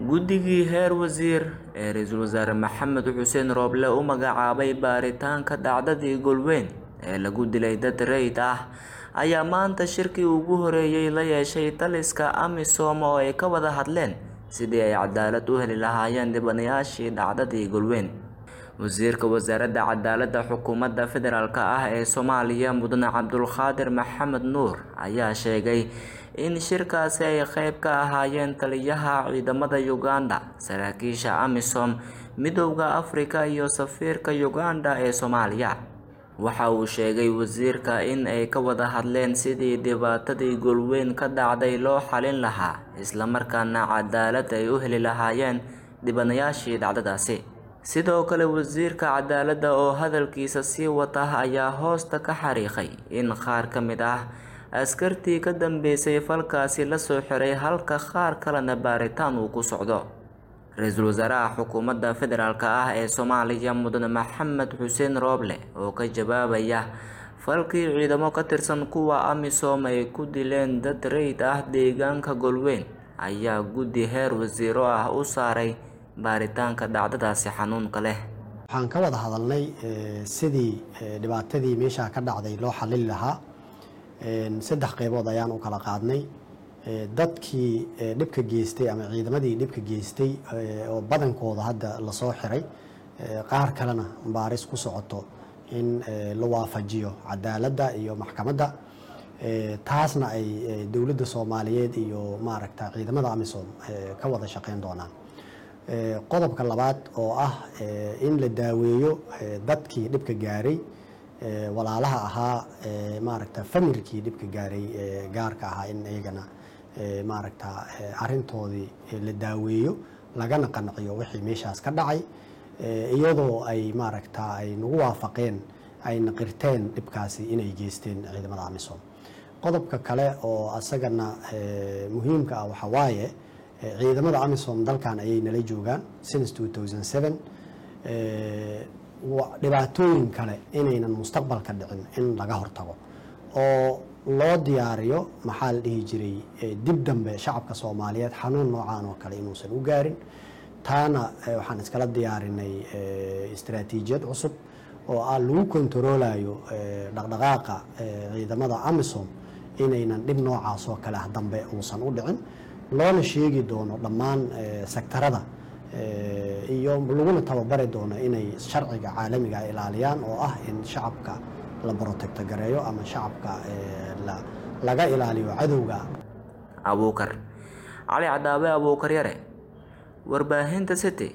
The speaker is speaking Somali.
guddigii heer wasiir ee ra'iisul wasaare maxamed xuseen rooble u magacaabay baaritaanka dhacdadii golweyn ee lagu dilay dad rayid ah ayaa maanta shirkii ugu horeeyay la yeeshay taliska amisom oo ay ka wada hadleen sidii ay cadaalad u heli lahaayeen dhibanayaashii dhacdadii golweyn wasiirka wasaaradda cadaaladda xukuumadda federaalk ah ee soomaaliya mudane cabdulqaadir maxamed nuur ayaa sheegay in shirkaasi ay qeyb ka ahaayeen taliyaha ciidamada uganda saraakiisha amisom midowda afrika iyo safiirka uganda ee soomaaliya. Waxa uu sheegay wasiirka in ay ka wada hadleen sidii dhibaatadii golweyn ka dhacday loo xalin lahaa islamarkaana cadaalad ay u heli lahaayeen dhibanayaashii dhacdadaasi sidoo kale wasiirka cadaaladda oo hadalkiisa sii wata ayaa hoosta ka xariiqay in qaar ka mid ah askartii ka dambeysay falkaasi la soo xiray halka qaar kalena baaritaan uu ku socdo. Ra'iisul wasaaraha xukuumadda federaalk ah ee soomaaliya mudane maxamed xuseen rooble oo ka jawaabaya falkii ciidamo ka tirsan kuwa amisom ay ku dileen dad rayid ah deegaanka golweyn ayaa guddi heer wasiiro ah u saaray baaritaanka dhacdadaasi xanuunka leh. Waxaan ka wada hadalnay sidii dhibaatadii meeshaa ka dhacday loo xalili lahaa. Saddex qeybood ayaan u kala qaadnay. Dadkii dhibka geystay ama ciidamadii dhibka geystay oo badankooda hadda la soo xiray qaar kalena baaris ku socoto in la waafajiyo cadaaladda iyo maxkamadda. Taasna ay dowladda soomaaliyeed iyo maaragta ciidamada amisom ka wada shaqeyn doonaan qodobka labaad oo ah in la daaweeyo dadkii dhibka gaaray walaalaha ahaa maaragta familkii dhibka gaaray gaarka ahaa in iyagana maaragta arintoodii la daaweeyo lagana qanciyo wixii meeshaas ka dhacay iyadoo ay maaragta ay nagu waafaqeen ayna qirteen dhibkaasi inay geysteen ciidamada amisom. Qodobka kale oo asagana muhiimka ah waxaa waaye ciidamada amisom dalkan ayay nala joogaan since dhibaatooyin kale inaynan mustaqbalka dhicin in laga hortago. Oo loo diyaariyo maxaa la dhihi jiray dib dambe shacabka soomaaliyeed xanuun noocaan oo kale inuusan u gaarin. Taana waxaan iskala diyaarinay istaraatiijiyad cusub oo ah lagu kontaroolayo dhaqdhaqaaqa ciidamada amisom inaynan dhib noocaas oo kale ah dambe uusan u dhicin loona sheegi doono dhammaan sektarada iyo laguna tababari doono inay sharciga caalamiga ilaaliyaan oo ah in shacabka la brotecto gareeyo ama shacabka laga ilaaliyo cadowga. Abuukar cali cadaabe abuukar yare. Warbaahinta city